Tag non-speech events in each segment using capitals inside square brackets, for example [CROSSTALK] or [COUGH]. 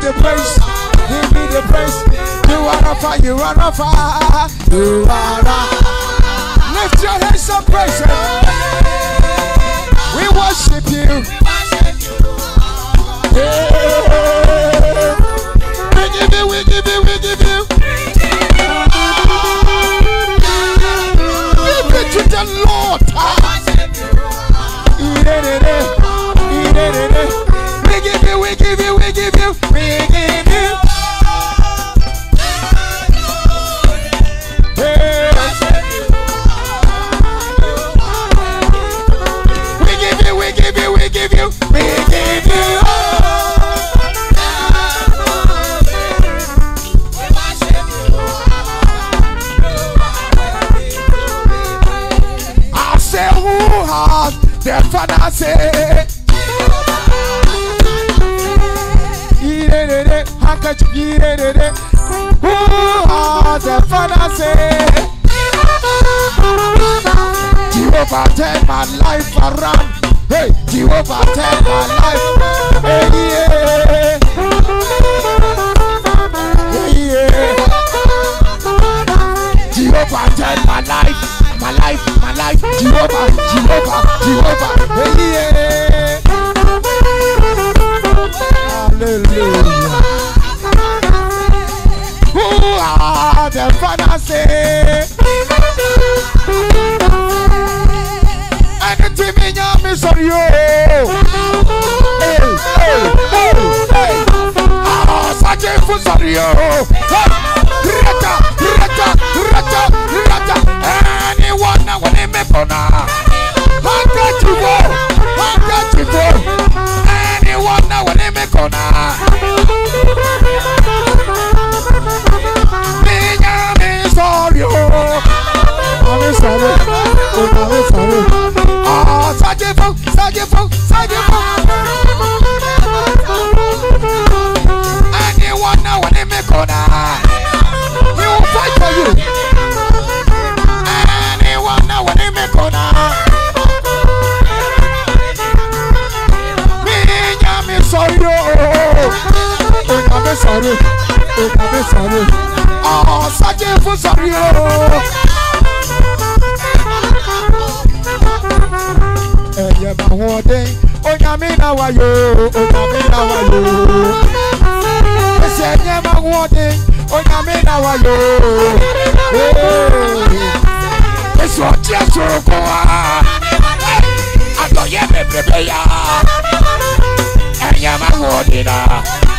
the praise. Give me the praise. You are a fire, you are a fire. You are a Lift your hands and praise. We worship you. Yeah. Has the father say. Who has the father say? Jehovah turn my life around. Hey, Jehovah turn my life. Hey, yeah. Jehovah turn my life, my life, my life. Jehovah, Jehovah, Jehovah. Hey, yeah. Hallelujah. Who are the father say? Anything nya me sorry yo. Hey, hey, hey, hey. Ah, saje fu sorry yo. Rata, rata, rata, rata. Anyone na wale grateful, I'm grateful. Anyone now, when they make on sáré òkà mi sáré. Ọ̀ sájé fún sáré o. ẹ̀yẹ̀ bá wọn dé ọjà mi náà wáyò ọjà mi náà wáyò ẹsẹ̀ ẹ̀yẹ̀ bá wọn dé ọjà mi náà wáyò èso ọtí ẹ̀sọ́ kọ́ wa. Àtọ̀yẹ́ bẹ̀bẹ̀ bẹ̀ yá ẹ̀yẹ̀ bá wọn dé náà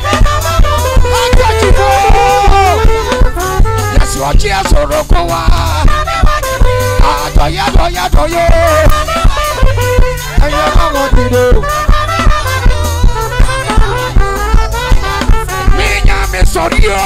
yasuwaji asoroko wa adọyẹ adọyẹ adọyẹ ẹyẹ káwọn dìde mi nya mi sọrí yọ.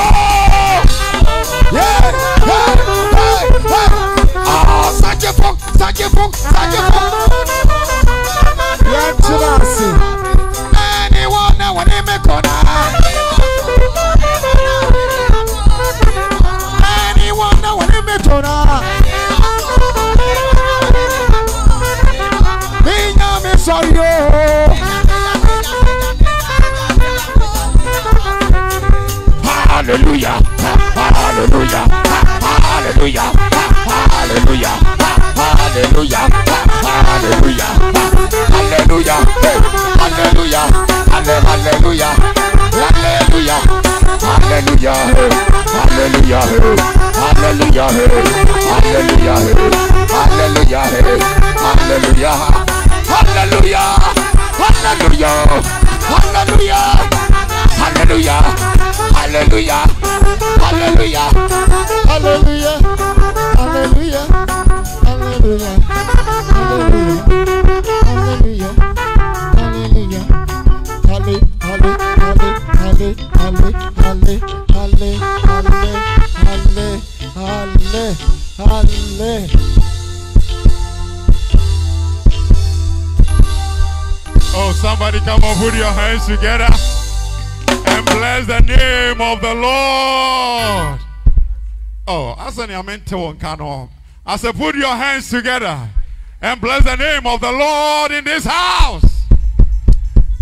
I said, put your hands together and bless the name of the Lord in this house.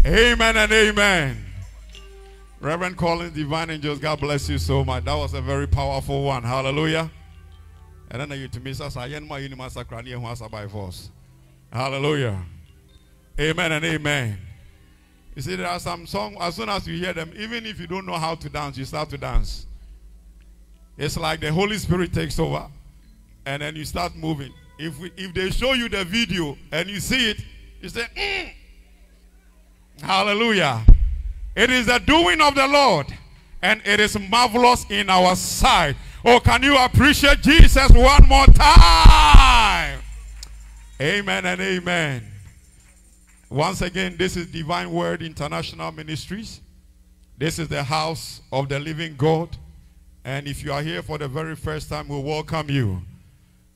Amen and amen. Reverend Collins, Divine Angels, God bless you so much. That was a very powerful one. Hallelujah. And then you to miss us. By force. Hallelujah. Amen and amen. You see, there are some songs, as soon as you hear them, even if you don't know how to dance, you start to dance. It's like the Holy Spirit takes over and then you start moving. If, we, if they show you the video and you see it, you say, mm. Hallelujah. It is the doing of the Lord, and it is marvelous in our sight. Oh, can you appreciate Jesus one more time? Amen and amen. Once again, this is Divine Word International Ministries. This is the house of the living God. And if you are here for the very first time, we welcome you.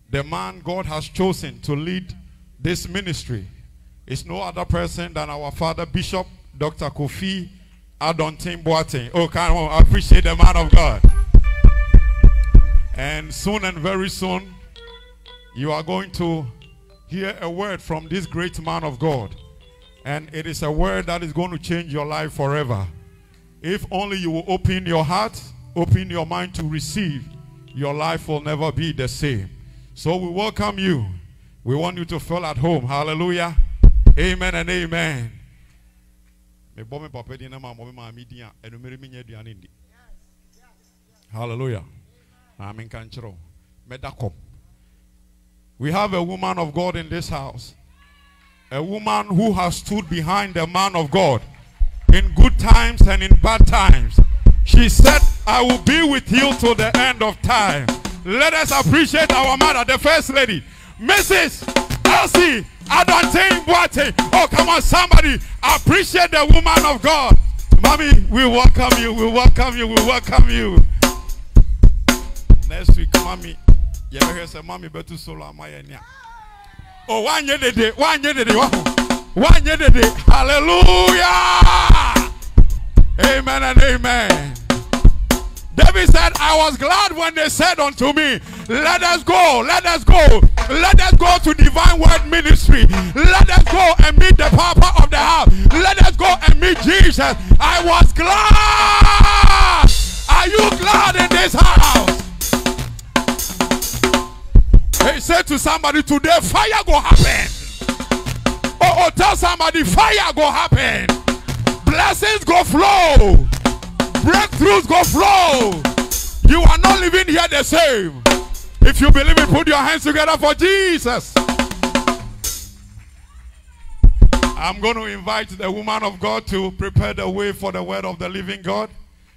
The man God has chosen to lead this ministry is no other person than our father, Bishop Dr. Kofi Adonteng Boateng. Oh, can I appreciate the man of God. And soon and very soon, you are going to hear a word from this great man of God. And it is a word that is going to change your life forever. If only you will open your heart, open your mind to receive, your life will never be the same. So we welcome you. We want you to feel at home. Hallelujah. Amen and amen. Hallelujah. Amen. We have a woman of God in this house. A woman who has stood behind the man of God in good times and in bad times. She said, I will be with you till the end of time. Let us appreciate our mother, the first lady, Mrs. Elsie Adonteng Boateng. Oh, come on, somebody. Appreciate the woman of God. Mommy, we welcome you. We welcome you. We welcome you. Next week, mommy. You ever hear say, mommy, better solo my Oh, one year the day. One year the day. One year the day. Hallelujah. Amen and amen. David said, I was glad when they said unto me, Let us go, let us go, let us go to divine word ministry. Let us go and meet the papa of the house. Let us go and meet Jesus. I was glad. Are you glad in this house? He said to somebody today, fire go happen. Oh, oh, tell somebody, fire go happen. Blessings go flow. Breakthroughs go flow. You are not living here the same. If you believe it, put your hands together for Jesus. I'm going to invite the woman of God to prepare the way for the word of the living God.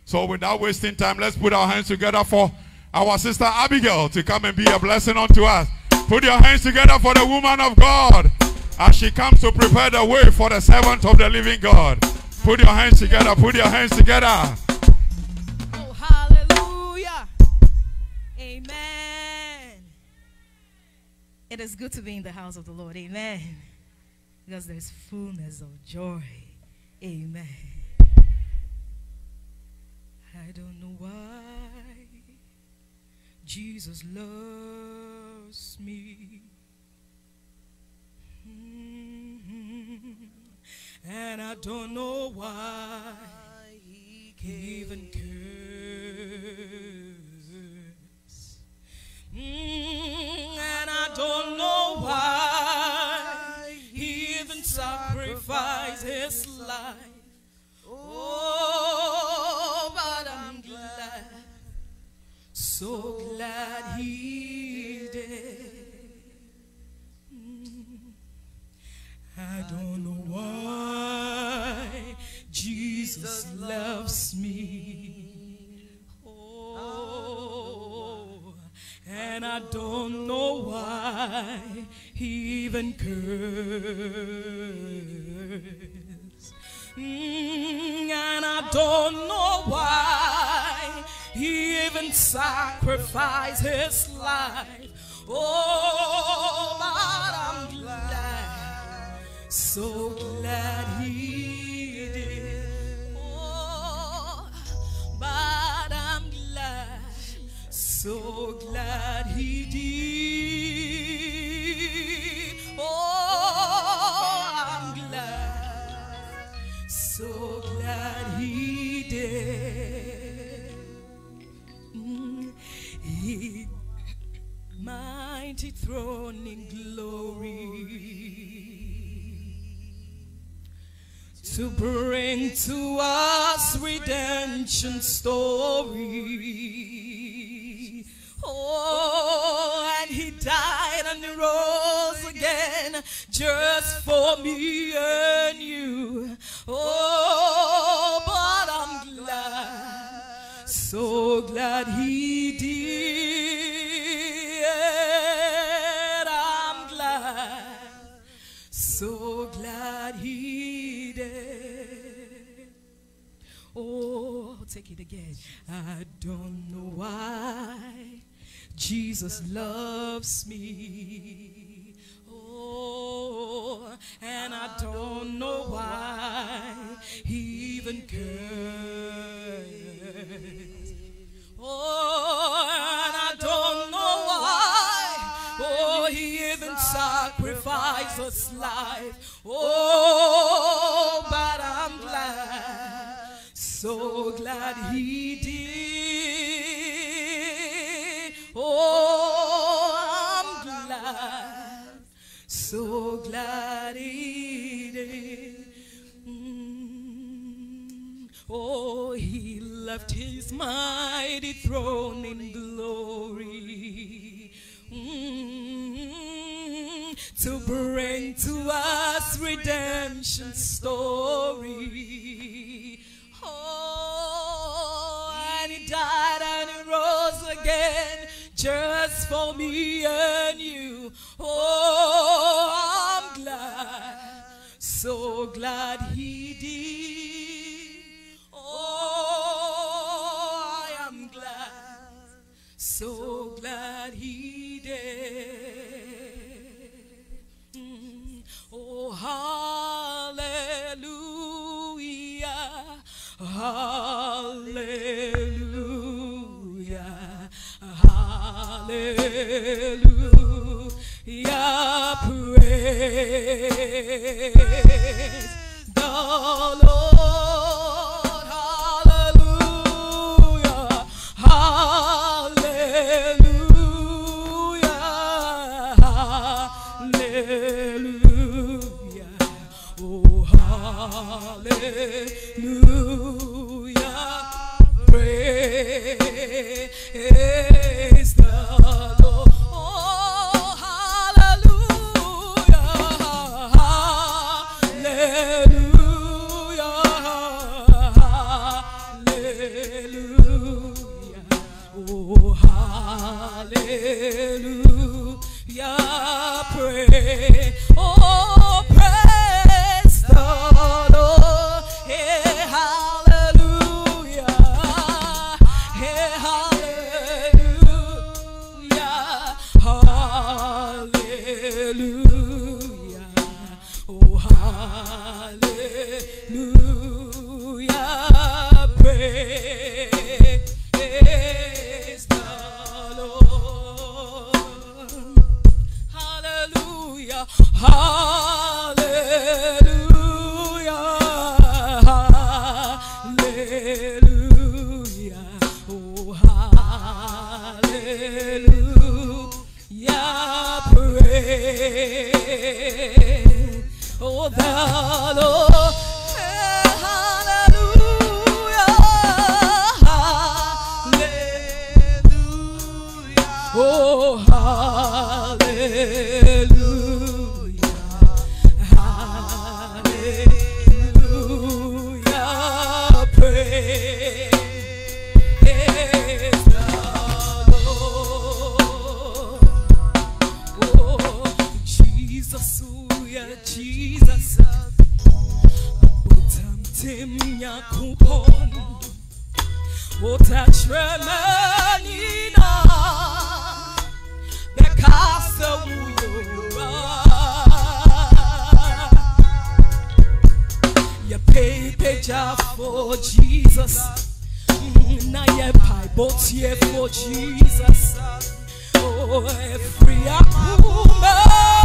So without wasting time, let's put our hands together for our sister Abigail to come and be a blessing unto us. Put your hands together for the woman of God as she comes to prepare the way for the servant of the living God. Put your hands together. Put your hands together. It is good to be in the house of the Lord. Amen. Because there's fullness of joy. Amen. I don't know why Jesus loves me. Mhm. And I don't know why he even cares. Mm, and I don't know why he even sacrificed his life. Oh, but I'm glad, so glad he did. Mm. I don't know why Jesus loves me. And I don't know why he even cursed. Mm, and I don't know why he even sacrificed his life. Oh, but I'm glad, so glad he did. Oh, but so glad he did. Oh, I'm glad. So glad he did. Mm, he mighty throne in glory to bring to us redemption story. Just for me and you. Oh, but I'm glad, so glad he did. I'm glad, so glad he did. Oh, I'll take it again. I don't know why Jesus loves me. Left his mighty throne in glory Mm. to bring to us redemption story. Oh, and he died and he rose again just for me Lord, hallelujah, hallelujah, hallelujah, oh hallelujah, praise praise, oh praise the Lord, hey Oh, the Lord. Hallelujah. Oh, hallelujah. For Jesus. Mm, Now for Jesus. Oh, every akuma.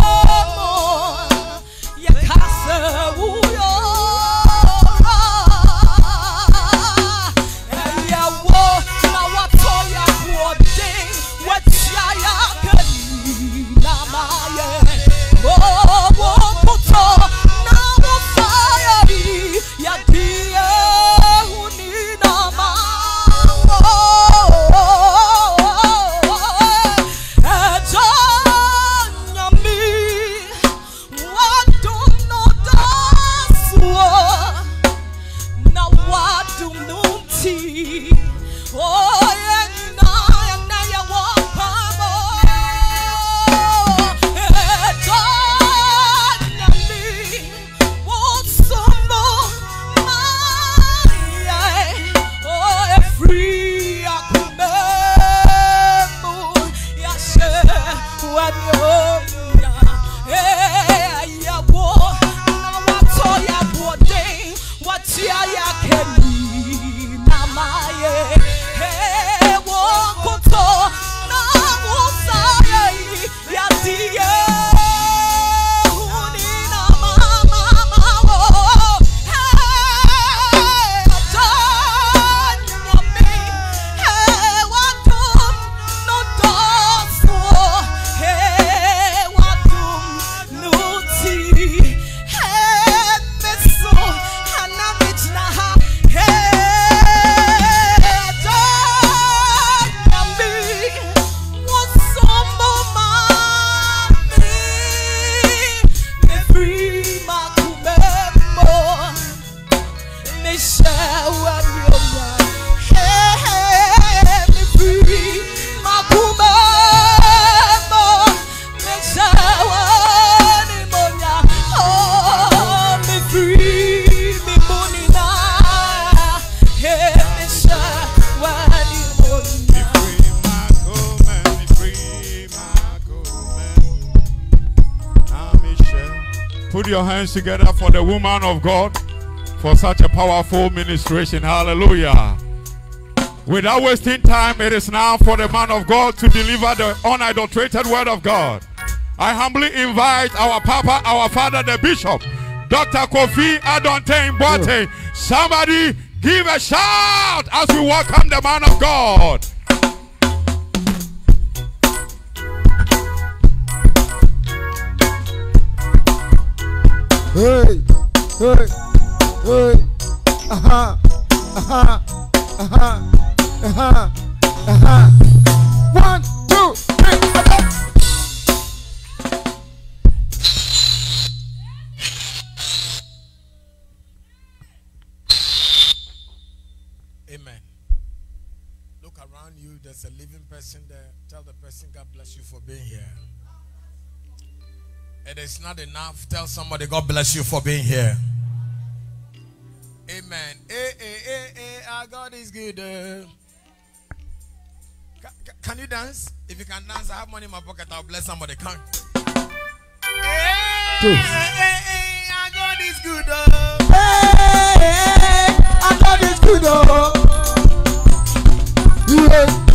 Hands together for the woman of God for such a powerful ministration. Hallelujah. Without wasting time, it is now for the man of God to deliver the unadulterated word of God. I humbly invite our Papa, our Father, the Bishop, Dr. Kofi Adonteng Boateng. Somebody give a shout as we welcome the man of God. Hey, hey, hey. Aha, aha, aha, aha, aha. One, two, three. Amen. Look around you. There's a living person there. Tell the person, God bless you for being here. It is not enough. Tell somebody, God bless you for being here. Amen. Hey, hey, hey, hey, our God is good. uh. Ca- ca- Can you dance? If you can dance, I have money in my pocket. I'll bless somebody. Come. Hey, hey, hey, hey, our God is good. uh. Hey, hey, I God is good, oh. Yeah.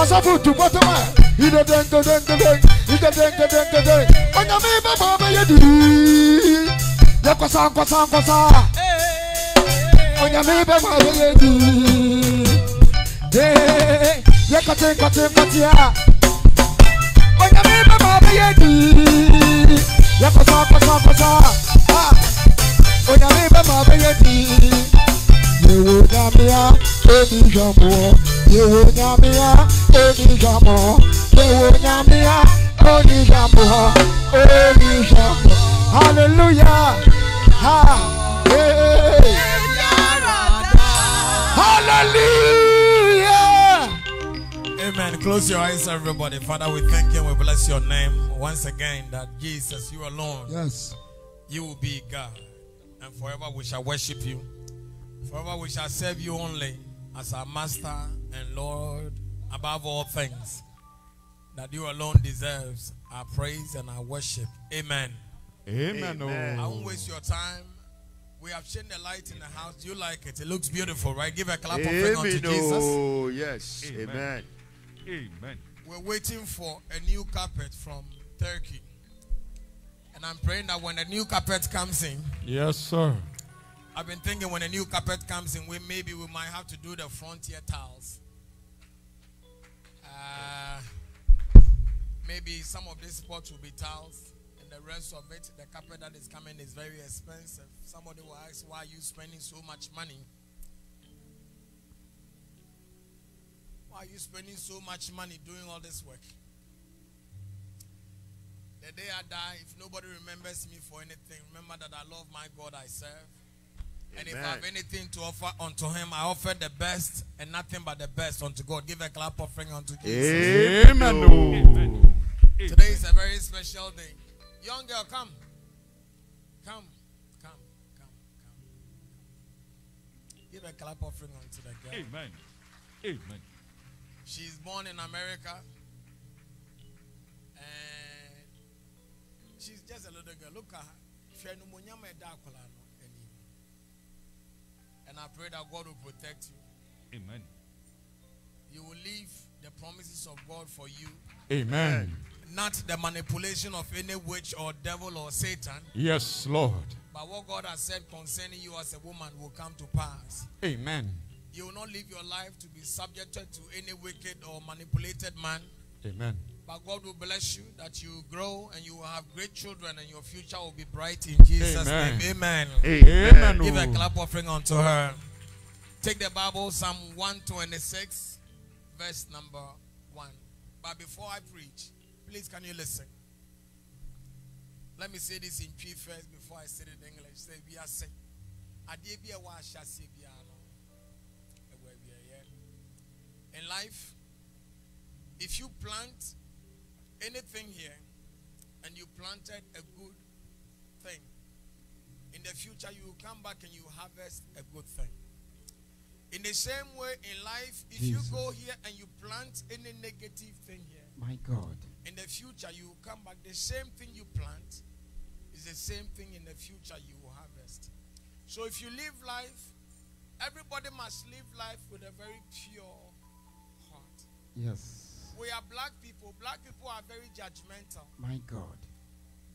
ọsọfún tùbọ́ tó wà. Ìdẹ̀dẹ̀ǹkẹ̀dẹ̀ǹkẹ̀dẹ̀ ìdẹ̀dẹ̀ǹkẹ̀dẹ̀ǹkẹ̀dẹ̀ ọ̀nyàmí bàbá ọbẹ̀yẹ dìí yẹ kọsá nkọsá nkọsá ọ̀nyàmí bàbá ọbẹ̀yẹ dìí yẹ kọtí nkọtí nkọtí a ọ̀nyàmí bàbá ọbẹ̀yẹ dìí yẹ kọsá nkọsá nkọsá a ọ̀nyàmí bàbá ọbẹ̀yẹ dìí yẹ wò nyàmíà ẹni yàmùọ́. Yewo nyamea eni hwɛmoɔ yewo nyamea oni hwɛmoɔ oni hwɛmoɔ hallelujah ha hey. hallelujah Amen. Close your eyes, everybody. Father, we thank you and we bless your name once again that Jesus, you alone, yes you will be God. And forever we shall worship you. Forever we shall serve you only as our Master and Lord above all things. That you alone deserves our praise and our worship. Amen. Amen. I oh. won't waste your time. We have changed the light in the house. You like it? It looks beautiful, right? Give a clap of offering unto Amen. Oh. Jesus. Oh, yes. Amen. Amen. We're waiting for a new carpet from Turkey. And I'm praying that when the new carpet comes in, Yes, sir. I've been thinking when a new carpet comes in, we maybe we might have to do the frontier tiles. Uh, maybe some of these spots will be tiles, and the rest of it, the carpet that is coming is very expensive. Somebody will ask, why are you spending so much money? Why are you spending so much money doing all this work? The day I die, if nobody remembers me for anything, remember that I love my God I serve. And if I have anything to offer unto him, I offer the best and nothing but the best unto God. Give a clap offering unto Jesus. Amen. oh. Today is a very special day. Young girl, come. Come. Come. Come. Come. Give a clap offering unto the girl. Amen. Amen. She's born in America. And she's just a little girl. Look at her. And I pray that God will protect you. Amen. You will live the promises of God for you, Amen. not the manipulation of any witch or devil or Satan. Yes, Lord. But what God has said concerning you as a woman will come to pass. Amen. You will not live your life to be subjected to any wicked or manipulated man. Amen. But God will bless you that you grow and you will have great children and your future will be bright in Jesus' Amen. name. Amen. Amen. Give a clap offering unto her. Take the Bible, Psalm 126, verse number 1. But before I preach, please can you listen? Let me say this in Twi first before I say it in English. Say, we are saying, Adeɛ bi a ɛwɔ ahyɛaseɛ biara no, ɛwɔ. In life, if you plant anything here and you planted a good thing, in the future you will come back and you harvest a good thing. In the same way in life, if you go here and you plant any negative thing here, My God. in the future you will come back. The same thing you plant is the same thing in the future you will harvest. So if you live life, everybody must live life with a very pure heart. Yes. We are black people. Black people are very judgmental. My God.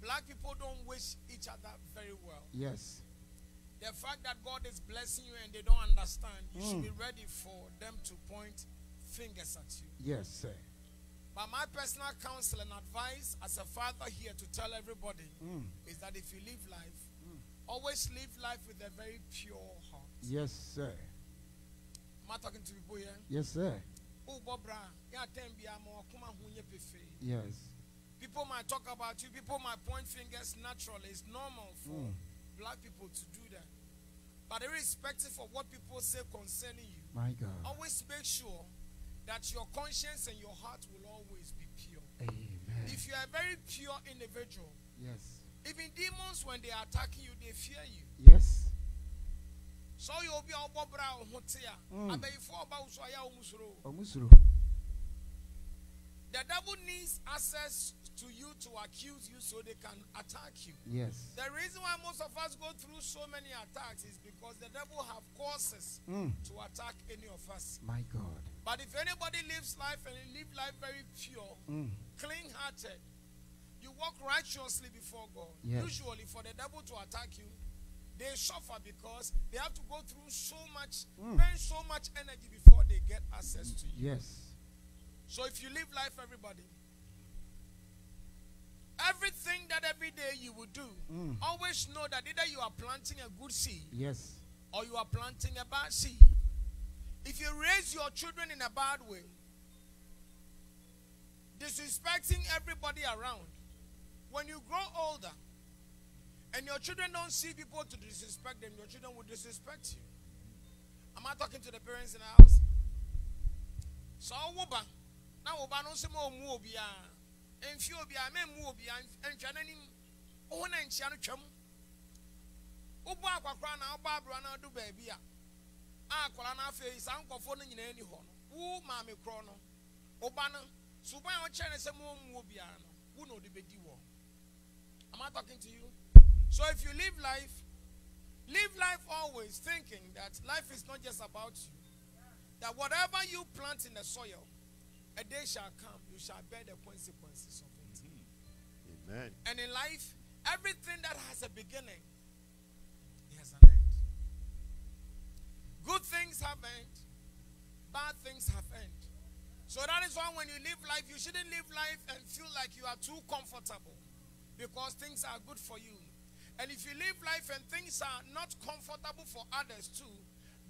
Black people don't wish each other very well. Yes. The fact that God is blessing you and they don't understand, you should be ready for them to point fingers at you. Yes, sir. But my personal counsel and advice as a father here to tell everybody Mm. is that if you live life, always live life with a very pure heart. Yes, sir. Am I talking to people here? Yes, sir. Oh, Bobra, yeah, ten be a more come on, who you prefer. Yes. People might talk about you, people might point fingers naturally. It's normal for Mm. black people to do that. But irrespective of what people say concerning you, My God. always make sure that your conscience and your heart will always be pure. Amen. If you are a very pure individual, Yes. even demons, when they are attacking you, they fear you. Yes. So you'll be all bobra or hotia. Mm. I bet four about Swaya Umusro. Omusuro. The devil needs access to you to accuse you so they can attack you. Yes. The reason why most of us go through so many attacks is because the devil have causes Mm. to attack any of us. My God. But if anybody lives life and live life very pure, Mm. clean hearted, you walk righteously before God. Yes. Usually, for the devil to attack you, they suffer because they have to go through so much, Mm. burn so much energy before they get access to you. Yes. So if you live life, everybody, everything that every day you will do, Mm. always know that either you are planting a good seed Yes. or you are planting a bad seed. If you raise your children in a bad way, disrespecting everybody around, when you grow older and your children don't see people to disrespect them, your children will disrespect you. Am I talking to the parents in the house? So, woba, now woba no se mo mu obia, emfi obia, me mu obia, entwa nanim, wo na nchia no twam. Wobu akwakora na woba abro na do baabi a, a akwara na afei saa nkɔfo no nyinaa ni hɔ no. Wo maame korɔ no, woba no, so woba a ɔkyerɛ ne sɛ mo mu obiara no, wo na ɔde bɛdi wɔ. Am I talking to you? So if you live life, live life always thinking that life is not just about you. That whatever you plant in the soil, a day shall come, you shall bear the consequences of it. Mm-hmm. Amen. And in life, everything that has a beginning, it has an end. Good things have end, bad things have end. So that is why when you live life, you shouldn't live life and feel like you are too comfortable because things are good for you. And if you live life and things are not comfortable for others too,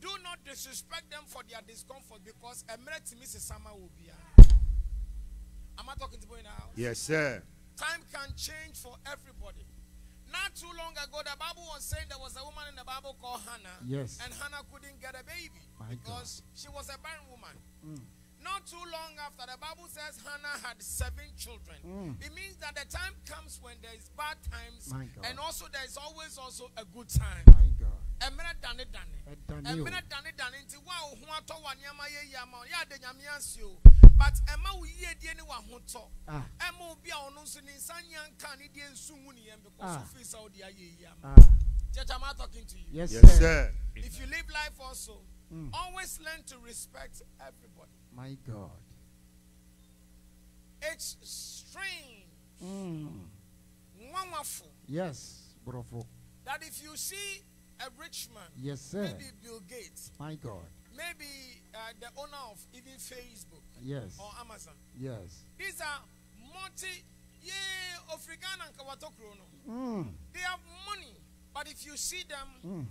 do not disrespect them for their discomfort because a minute to miss summer will be. Am I talking to you now? Yes, sir. Time can change for everybody. Not too long ago, the Bible was saying there was a woman in the Bible called Hannah. Yes. And Hannah couldn't get a baby My because she was a barren woman. Mm. Not too long after, the Bible says Hannah had seven children. Mm. It means that the time comes when there is bad times, and also there is always also a good time. My God. ɛmmerɛ dane dane ɛdane o ɛmmerɛ dane dane nti wo a wo ho atɔ wɔ nneɛma yɛyi ama wo yɛ ade nyame ase o but ɛma wo yiedie ne w'ahotɔ ah ɛma obi a ɔno nso ne nsa nya nka ne deɛ nsu hu neyɛm because Ah. wofii sɛ wode ayɛ yi ama ah church am I talking to you yes Yes, sir sir. if you live life also Mm. always learn to respect everybody my god. It's strange. Mm. nwanwafo yes borɔfo that if you see a rich man yes sir. maybe Bill Gates my god. maybe uh, the owner of even Facebook yes. or Amazon. Yes. These are multi yeah African and Kawatokrono. mm. they have money but if you see them Mm.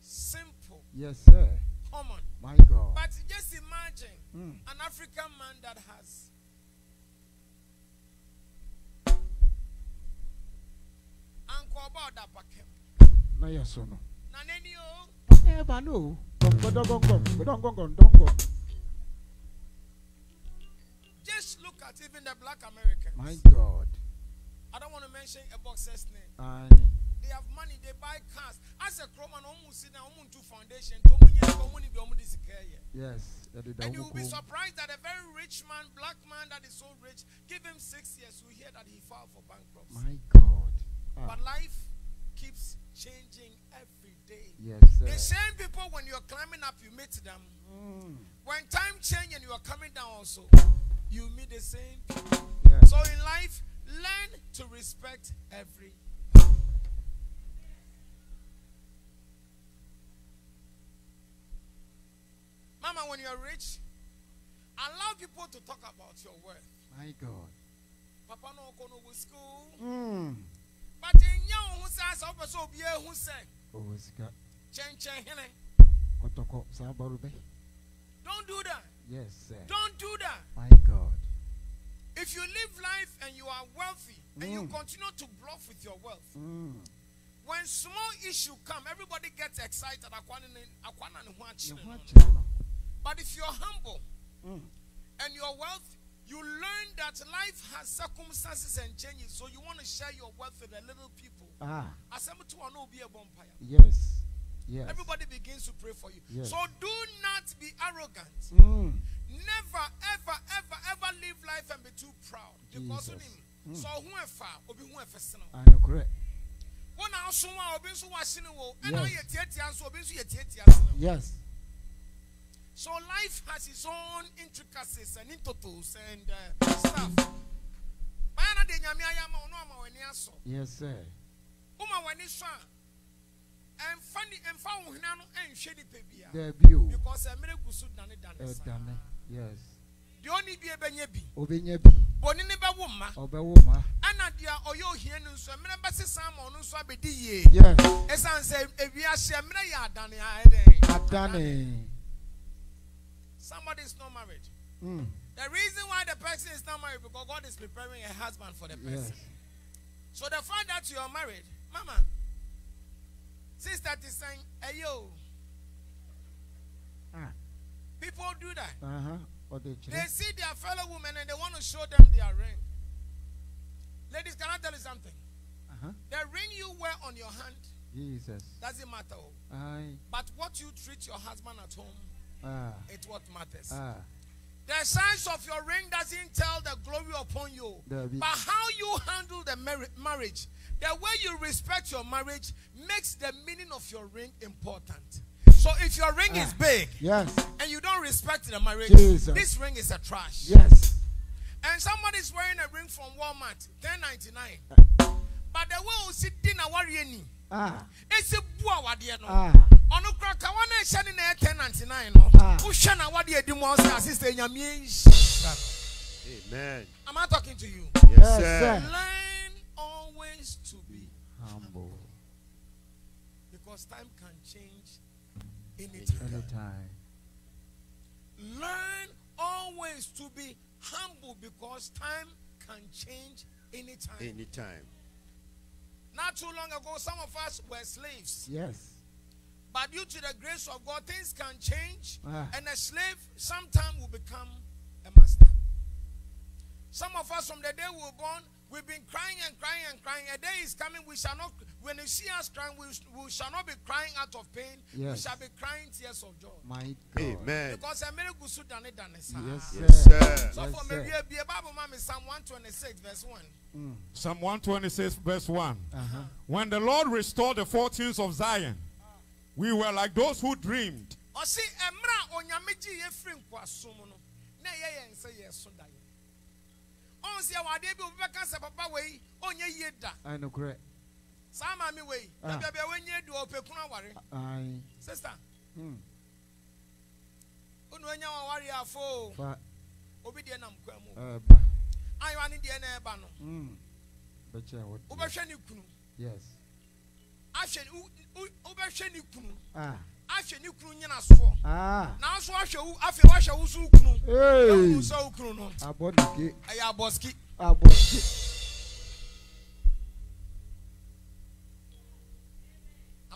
simple. Yes sir common my god but just imagine mm. an African man that has Uncle about that packet. na yɛ so no Na neni o, no gɔngɔdɔgɔngɔn gɔdɔngɔngɔndɔngɔ just look at even the black Americans. my god I don't want to mention a boxer's name. aye They have money, they buy cars. As a chroman, almost sit down, almost foundation, to money, money, be almost this care. yes And you will be surprised that a very rich man, black man that is so rich, give him six years, you hear that he filed for bankruptcy. my god ah But life keeps changing every day. yes Sir. The same people, when you're climbing up, you meet them. mm. When time change and you are coming down, also, you meet the same. people. yes So in life, learn to respect every. Mama, when you're rich, allow people to talk about your worth. my god Papa no kono with school, mm. but in who says, "Oh, so be who say, ɔwɔ sika chen chen hene." baro bɛ Don't do that. yes sir Don't do that. my god If you live life and you are wealthy and you Mm. continue to bluff with your wealth, mm. when small issue come, everybody gets excited. But if you're humble Mm. and your wealth, you learn that life has circumstances and changes. So you want to share your wealth with the little people. ah Asɛm to ano be a bonfire. yes yes Everybody begins to pray for you. Yes. So do not be arrogant. mm. Never, ever, ever, ever live life and be too proud. Because Jesus. So who obi who efa sino. anokorɛ When I saw one, obi nso wa sino wo. And I Yes. yet yet so obi nso yet yet yet sino. yes So life has its own intricacies and intotos and uh, stuff. Bayana de nyame ayama ono ama wani aso. yes sir Uma wani so a emfa ni emfa wo hina no enhwe ni pe bia. daabi o Because emere gusu dane dane sa. ɛdane yes De oni bi ebenya bi. obɛnya bi Boni ni bɛwo mma. ɔbɛwo ma Ana dia ɔyɛ ohia no nso emere bɛsesa ama ɔno nso abedi yie. yes Esan sɛ ewiase emere yɛ adane a ɛdɛn. adane Somebody is not married. mm. The reason why the person is not married because God is preparing a husband for the person. yes So the fact that you are married, mama, sister is saying, hey yo, ah people do that. aha ɔde They kyerɛ see their fellow women and they want to show them their ring. Ladies, can I tell you something? aha The ring you wear on your hand jesus doesn't matter. aye But what you treat your husband at home, ah it's what matters. ah The size of your ring doesn't tell the glory upon you. But how you handle the marri- marriage, the way you respect your marriage makes the meaning of your ring important. So if your ring is Ah. big yes and you don't respect the marriage, Jesus. this ring is a trash. yes And somebody's wearing a ring from Walmart, ten ninety nine. But the way you sit in a warrior ni, ah it's a bua wadia no. ah Ono kura kawa na ehye ne na ten ninety nine no. Ah. Wohwe na wadia di mo say sister nyame. Amen. Am I talking to you? Yes, Yes, sir. sir. Learn always to be humble because time can change anytime. anytime Learn always to be humble because time can change anytime. Anytime. Not too long ago, some of us were slaves. yes But due to the grace of God, things can change. Ah. And a slave sometime will become a master. Some of us from the day we were born, We've been crying and crying and crying. A day is coming. We shall not. When you see us crying, we, we shall not be crying out of pain. We shall be crying tears of joy. My God. Amen. Because a miracle should done it done it. Yes, Yes, sir. sir. So Yes, for sir. me, be a Bible, mommy, Psalm 126, verse 1. Psalm 126, verse 1. Uh-huh. When the Lord restored the fortunes of Zion, we were like those who dreamed. ɔsi ɛmira onyame gye yɛ firi nkwasom no na ɛyɛ yɛn sɛ yɛ so da yɛ ɔn si ɛwɔ adeɛ bi obi bɛka sɛ papa wei ɔnyɛ yie da I know correct. Saa maame wei Ah. dabi abia wɔnyɛ du ɔpɛ kunu aware. I sista. Mm, onu enya aware afo. Obi deɛ nam kwan mu. Ba. ayiwa ne deɛ na ɛba no. Mm. What? wobɛhwɛ ne kunu. Ahwɛ wo- wo- wobɛhwɛ ne kunu. Ah. ahwɛ ne kunu nyinasoɔ Ah. nanso ahwɛ wo afei wahwɛ wo so wo kunu. Ehu sɛ wo kunu no. Ɛyɛ abɔski. Abodike.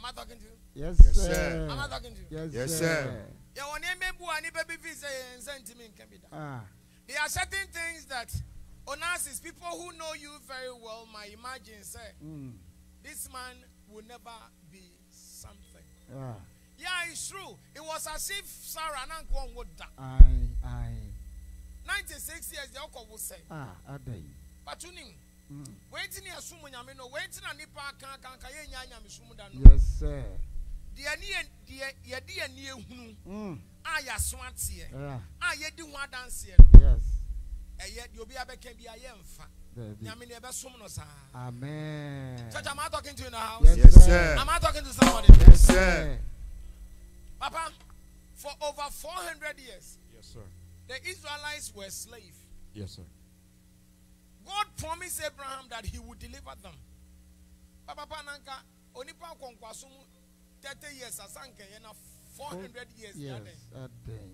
I talking to you Yes, Yes, sir. sir. am I talking to you Yes, Yes, sir. sir. yɛwɔ nneɛma bu a nipa bi fi sɛ yɛn nsa ntumi nka bi da Ah. there are certain things that onassis people who know you very well might imagine say Mm. this man will never be something Ah. yeah it's true it was as if sarah na nko ɔnwo da I. I. 96 years deɛ ɔkɔ wo sɛ Ah. Pato nim Mm. Wɔnti ne yɛsom nyame no wɔnti na nipa aka aka aka yɛnya nyamesom da no Yes, sir. deɛ ne yɛ deɛ yɛde yɛ ne ehunu Mm. a yɛaso ateɛ a yɛdi ho adanseɛ no Yes. ɛyɛ deɛ obi abɛka bi a yɛmfa Baby. nyame ne ɛbɛsom no saa Amen. church am i talking to you in the house Yes, Yes, sir. am i talking to somebody Yes, sir. sir. papa for over 400 years Yes, sir. the israelites were slaves Yes, sir. God promised abraham that he would deliver them papa onipa akɔnkwaso mu 30 years asanka yɛ 400 years Yes. yɛadɛn. Adai.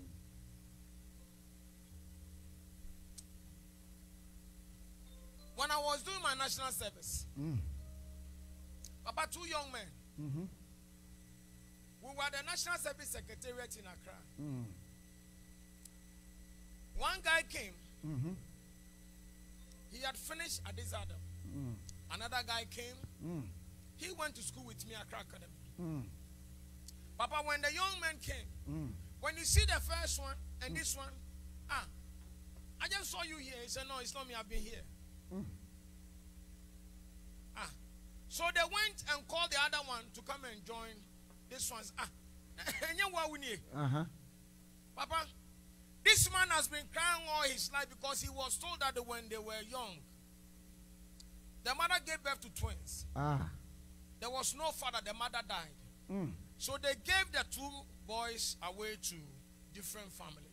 when i was doing my national service Mm. papa two young men Mm-hmm. we were the national service secretariat in accra Mm. one guy came Mm-hmm. He had finished Adisadel Mm. another guy came Mm. he went to school with me at accra academy Mm. papa when the young man came Mm. when you see the first one and this one ah i just saw you here he said no it's not me i've been here Mm. ah so they went and called the other one to come and join this one's ah [LAUGHS] ɛnyɛ wo a wo nie. Uh-huh. Papa, this man has been crying all his life because he was told that when they were young, the mother gave birth to twins. Ah. There was no father, the mother died. Mm. So they gave the two boys away to different families.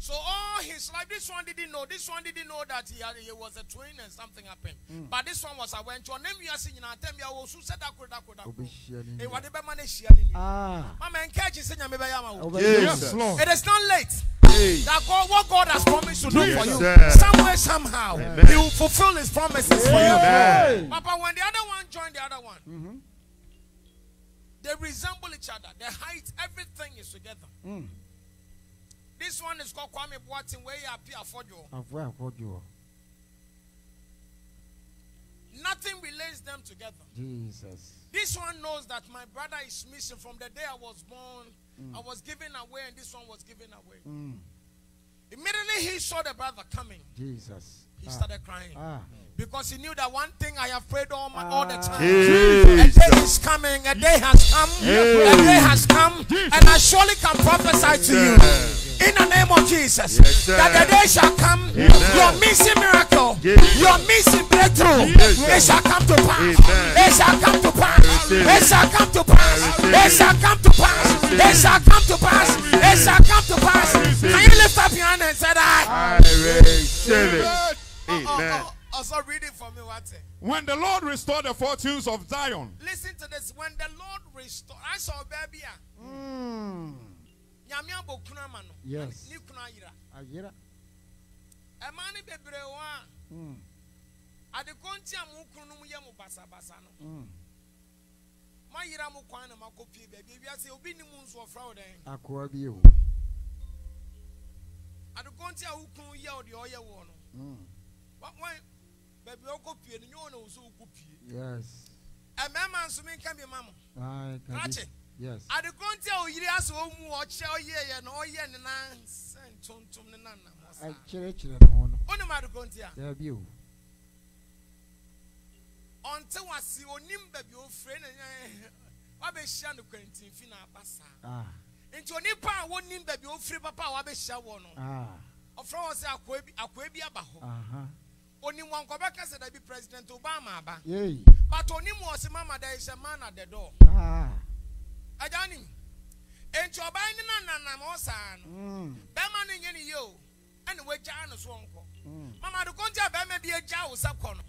Mm. So all his life, this one didn't know. This one didn't know that he, had, he was a twin and something happened. But this one was aware. Your name you are seeing, I tell me, I was who said that could that could that could. Hey, nua. what the man is sharing? Ah. Mama, encourage you, say, "Nyame bɛyɛ ama wo." Obi- Yes. Lord. It is not late. Hey. That God, what God has promised to do Yes, for you, sir. somewhere, somehow, Amen. He will fulfill His promises for you. Amen. Papa, when the other one joined the other one, Mm-hmm. they resemble each other. The height, everything is together. Mm. This one is called Kwame Boateng, where you appear for you. Afọ afọjuo. Nothing relates them together. Jesus. This one knows that my brother is missing from the day I was born. I was given away, and this one was given away. Mm. Immediately he saw the brother coming. Jesus. He Ah. started crying Ah. because he knew that one thing I have prayed all my all the Ah. time. A day is coming, a day has come, a day has come, and I surely can prophesy to you in the name of Jesus Yes, that the day shall come, Amen. your missing miracle, Yes. your missing breakthrough, Yes, it shall come to pass. Amen. It shall come to pass. receive It shall come to pass. receive It it. shall come to pass. It shall come to pass. It shall come to pass. Can you lift up your hand and say that? I also reading for me what? When the Lord restored the fortunes of Zion. Listen to this. When the Lord restored, I saw baby. Mm. Yes. Ayira. A man in Bebrewa. At the country, I'm Kunumuya Mubasa Basano. My Yiramu Kwana Makopi, baby. We are the Obinimuns of Fraude. Aquabio. At the country, I will Kunya or the baabi ɔkɔ pie no nyɛ wɔn na wɔn nso wɔkɔ pie. yes. mmarima nso mi nka mi ma mo. n'akyi. yes. adekoro nti a oyiri asɔ wɔn mu ɔkyerɛ ɔyɛ yɛ na ɔyɛ ne nan sɛn tuntum ne nan na mo sa. akyerɛkyerɛ ne ho no. o ni mu adekoro nti a. dabi o. ɔnte wasi onim baabi ofure ne ɛɛ [LAUGHS] wabɛhyia no kwantinfi na aba saa. Ah. nti onipa a wonim baabi ofure papa a wabɛhyia wɔ no. Ah. ɔfrɛ wɔn sɛ akɔe bi aba hɔ. onim kese kọba kẹsẹ president obama aba. But onimu ah. mm. wọn mm. mama there is a man at the door ẹja ni nti ọba ẹni na nanam ọsàn no bẹẹma ni nye ni yie o ẹni wọ ẹja ni so nkọ mama adukọ nti a bẹẹma bi ẹja awusa kọ no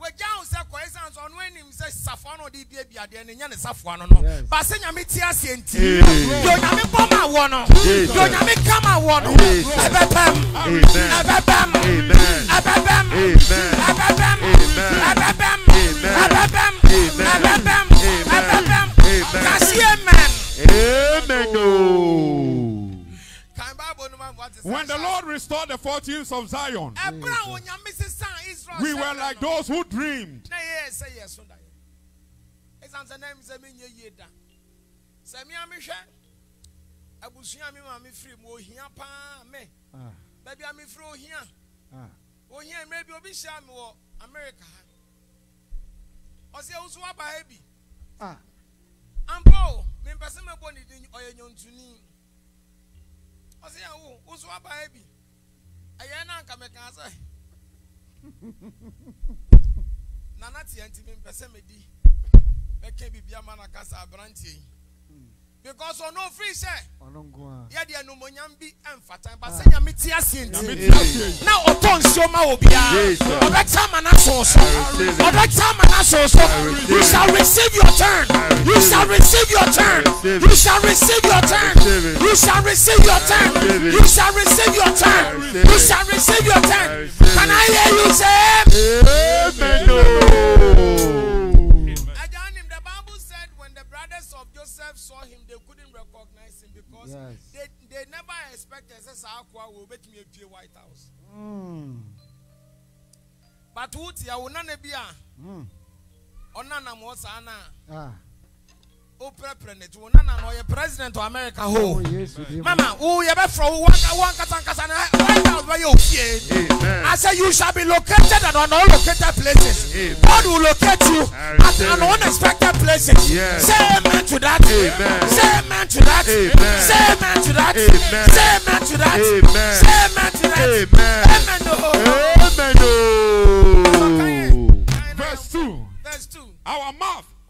wagya wo sɛ kɔ ɛsiane sɛ ɔno anim sɛ safoa no ɔde bia biadeɛ no nyɛ ne safoa no no baasɛ nyame te aseɛ nti Amen. deɛ onyame bɔ ma wɔ no deɛ onyame ka ma wɔ no ɛbɛbɛm Amen. ɛbɛbɛm Amen. ɛbɛbɛm Amen. ɛbɛbɛm Amen. ɛbɛbɛm Amen. ɛbɛbɛm Amen. ɛbɛbɛm Amen. ɛbɛbɛm Amen. kasi amen Amen. Oh. what is When the Lord restored the fortunes of Zion, We were like those who dreamed. abusua e mi maa mi firi mu ohia paa mɛ ah. baabi a mi firi ohia. Ah. Ohia mmerɛ bi obi hyia mi wɔ america ha. Ɔsi ewusu aba ha bi? Ah. Ampa mi mpɛsɛ mi bɔ ne di ɔyɛ nyontuni ɔsi awo wusu aba ha bi? Ɛyɛ nanka mi kan sɛ. Nana teɛ nti mempɛ sɛ medi mɛka biribi ama no aka sɛ aberanteɛ yi. because ọ̀nà òfin sẹ. ọ̀nà ngun a. yẹ di ẹnumọ̀nyam bi ẹ̀ nfata ba sẹ nyame ti ase nti. na ọtọ nsuo ma wo bia. ọbẹ tí a ma na sọọsọ. ọbẹ tí a ma na sọọsọ. you shall receive your turn. you shall receive your turn. you shall receive your turn. you shall receive your turn. you shall receive your turn. you shall receive your turn. can I hear you say. amen. Joseph saw him, they couldn't recognize him because Yes. they, they never expected say, Sakwa will make me a White House. Mm. But who tia unane bia Mm. onana mo sana Ah. O preprenet unana no ye president of America Oh, ho. do. Mama, who you be from one one kasa kasa na White House where you fear. I say you shall be located at unlocated places. Amen. God will locate you at an unexpected places. Yes. Say amen to that. Amen. Say amen to that. Amen. Say amen to that. Amen. Say amen to that. Amen. Say amen to that. Amen. Amen. Oh. Amen. Oh. Verse 2 Verse two. Our mouth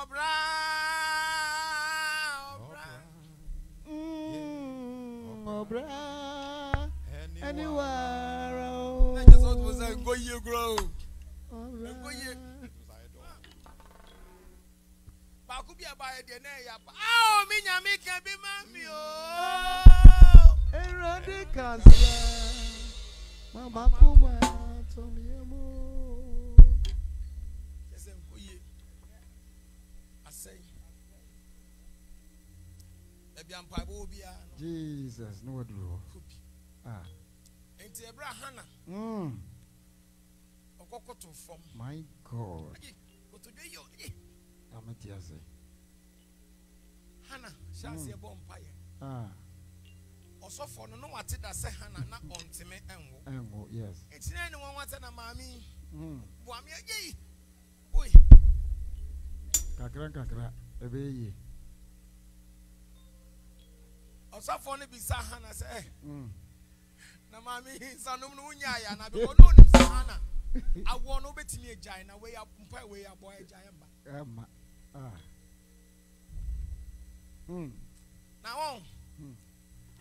ọ̀bùrà ọ̀bùrà ọ̀bùrà ẹni wàrà o. ẹ jẹ́ sọ́ọ́ tó mọ̀ sẹ́yìn gbóyè kúrò o. gbóyè. baako bi a ba yɛ deɛ n'ayɛ yaba awo mi nyame bi ma mi o. eradi kasa mama kuma. jesus no ne wɔde wɔ nti ɛberɛ hana. Mm. Ɔkɔkoto fam my god. Kotodwe yɛ amete ase. Hana hyɛ aseɛ mm. Ah. Oso ɔsɔfo no no wate da se hana na ɔnteme ɛnwo ɛnwo yes. Ɛtinɛ ne wɔn wate na maame mm. buame ye. oi. Kakra kakra ɛbɛyɛ yie ɔsɔfoɔ no bisa hana sɛ "Eh, Mm. na maame yi nsanom no wonya ya na bɛkɔ na onim sɛ hana awoɔ no wobɛtumi agyae na wei mpa wei abɔ agyae mba Emma. Ah. Mm. na wɔn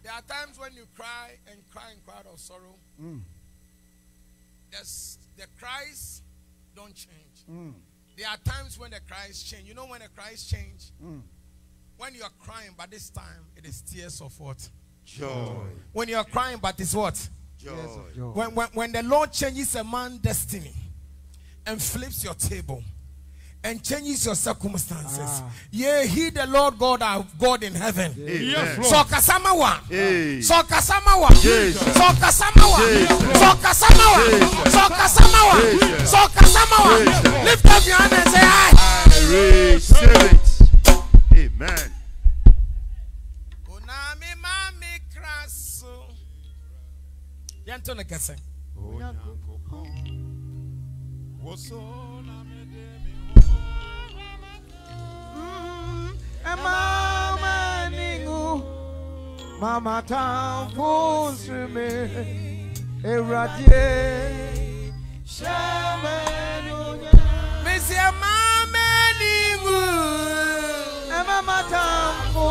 there are times when you cry and cry and cry out of sorrow Mm. there's the cries don't change. Mm. There are times when the cries change. You know when the cries change? Mm. When you are crying, but this time it is tears of what? Joy. When you are crying, but it's what? Joy. Yes, of joy. When, when, when the Lord changes a man's destiny and flips your table and changes your circumstances, Ah. yeah, he the Lord God our God in heaven. Yes, Amen. So Lord. kasamawa. Hey. So kasamawa. Jesus. So kasamawa. Jesus. So kasamawa. Jesus. So kasamawa. Jesus. So kasamawa. Jesus. Lift up your hand and say, "I." I receive it. Amen. Onami mami kraso. Yɛnto ne kɛsɛ. Mama ningu, mama tampo sumi, eradie, shamenunya. Mesi mame ningu. Mama tampo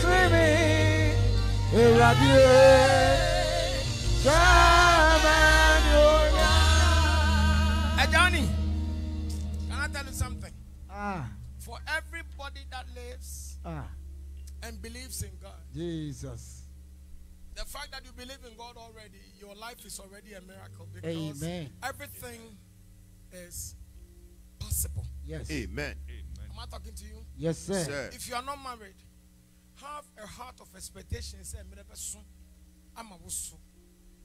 sumi, eradie, shamenunya. Hey, Johnny, can I tell you something? Ah, For everybody that lives ah, and believes in God, Jesus. the fact that you believe in God already, your life is already a miracle because Amen. everything is possible. Yes. Amen. Am I talking to you? Yes, sir. Sir. If you are not married, have a heart of expectation. Say, "Me never. I'm a wusu."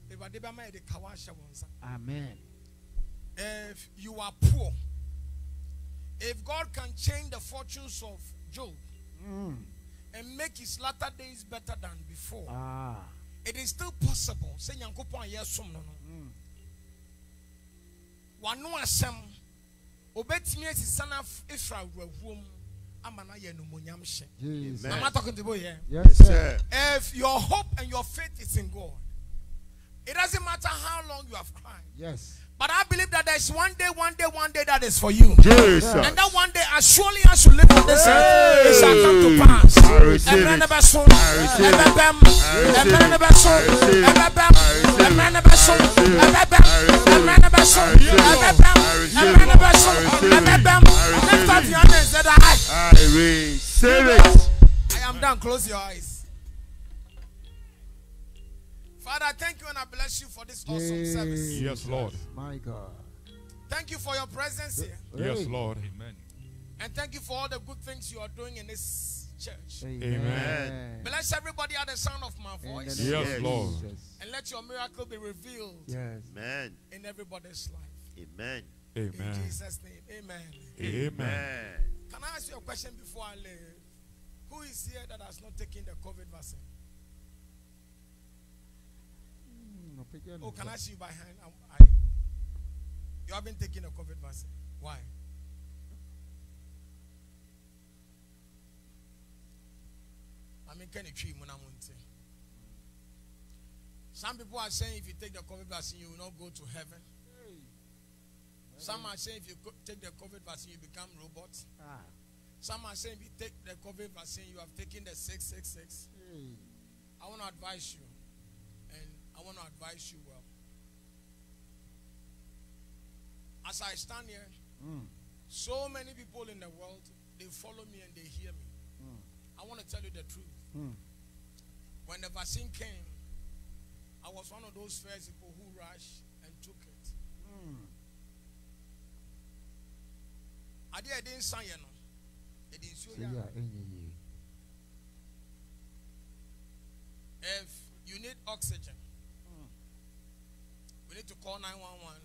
Ewurade bɛma yɛde kawa ahyɛ wo nsa. Amen. If you are poor, if God can change the fortunes of Job Mm. and make his latter days better than before, Ah. it is still possible. Say Nyankopɔn a yɛsom no no. Mm. Wano asɛm obetumi asisa no af- efiri awurawuo mu ama no ayɛ nomonyam hyɛ. Jesus. Amen. Am I talking to you here? Yes, sir. Sir. If your hope and your faith is in God, it doesn't matter how long you have cried. Yes. But I believe that there's one day, one day, one day that is for you. Jesus. And that one day, as surely as you live on this earth, it shall come to pass. I receive Ẹ̀mẹ́rẹ́ it. níbẹ̀ sún. receive it. Ẹ̀bẹ̀bẹ̀m. receive Ẹ̀mẹ́rẹ́ it. níbẹ̀ sún. I receive it. Ẹ̀bẹ̀bẹ̀m. I receive it. Ẹ̀mẹ́rẹ́ níbẹ̀ sún. I receive it. Ẹ̀bẹ̀bẹ̀m. I receive Ẹ̀mẹ́rẹ́ it. níbẹ̀ sún. I receive it. Ẹ̀bẹ̀bẹ̀m. I receive Ẹ̀mẹ́rẹ́ it. níbẹ̀ I sún. receive it. Ẹ̀bẹ̀bẹ̀m. I receive Lift up it. your hand and say that I, I receive it. I am done. Close your eyes. Father, thank you and I bless you for this awesome service. Yes, Lord. My God. Thank you for your presence here. Yes, Lord. Amen. And thank you for all the good things you are doing in this church. Amen. Bless everybody at the sound of my voice. name Yes, Lord. And let your miracle be revealed Yes. Amen. in everybody's life. Amen. In Amen. Jesus' name. Amen. Amen. Amen. Can I ask you a question before I leave? Who is here that has not taken the COVID vaccine? Oh, can I see you by hand? I, you haven't taken the COVID vaccine. Why? I mean, can you treat Munamunte? Some people are saying if you take the COVID vaccine, you will not go to heaven. Some are saying if you take the COVID vaccine, you become robots. Ah. Some are saying if you take the COVID vaccine, you have taken the 666. Hey. I want to advise you, and I want to advise you well. As I stand here, Mm. so many people in the world they follow me and they hear me. Mm. I want to tell you the truth. Mm. When the vaccine came, I was one of those first people who rushed and took it. Mm. I did, I didn't sign you know. It didn't show you. If you need oxygen, we need to call 911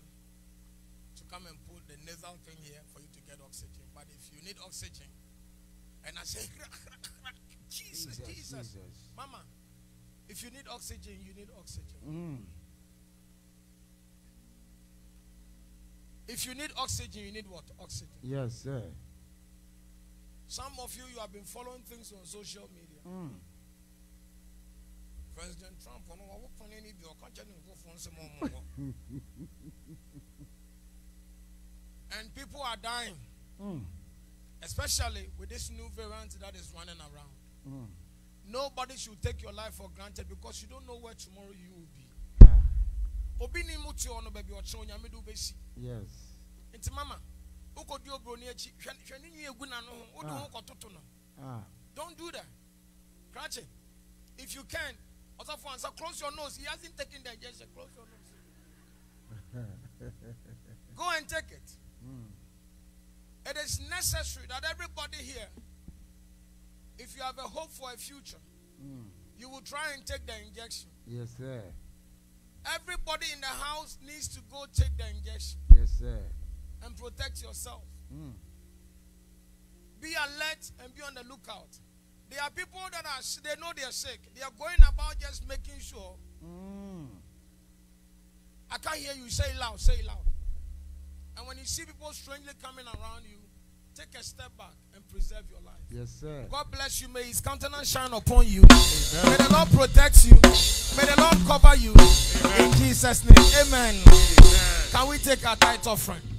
to come and put the nasal thing here for you to get oxygen. But if you need oxygen, and I say, [LAUGHS] Jesus, Jesus, Jesus. Mama, if you need oxygen, you need oxygen. Mm. If you need oxygen, you need what? Oxygen. Yes, sir. Some of you, you have been following things on social media. Mm. President Trump, I what funny any of your country go for some more. and people are dying, Mm. especially with this new variant that is running around. Mm. Nobody should take your life for granted because you don't know where tomorrow you will be. Ah. Obi ni mu wote hɔ no baabi ɔkyerɛ onyame Yes. nti mama akyi hwɛ hwɛ ne nwi egu n'ano ho wode ho kɔtoto no Ah. don't do that if you can ɔsɔfo ansa close your nose he hasn't taken the injection close your nose [LAUGHS] go and take it Mm. it is necessary that everybody here if you have a hope for a future Mm. you will try and take the injection Yes, sir. everybody in the house needs to go take the injection Yes, sir. and protect yourself Mm. be alert and be on the lookout. There are people that are they know they are sick. They are going about just making sure. Mm. I can't hear you. Say it loud. Say it loud. And when you see people strangely coming around you, take a step back and preserve your life. Yes, sir. God bless you. May His countenance shine upon you. May the Lord protect you. May the Lord cover you. In Jesus' name. Amen. Can we take our tithe offering?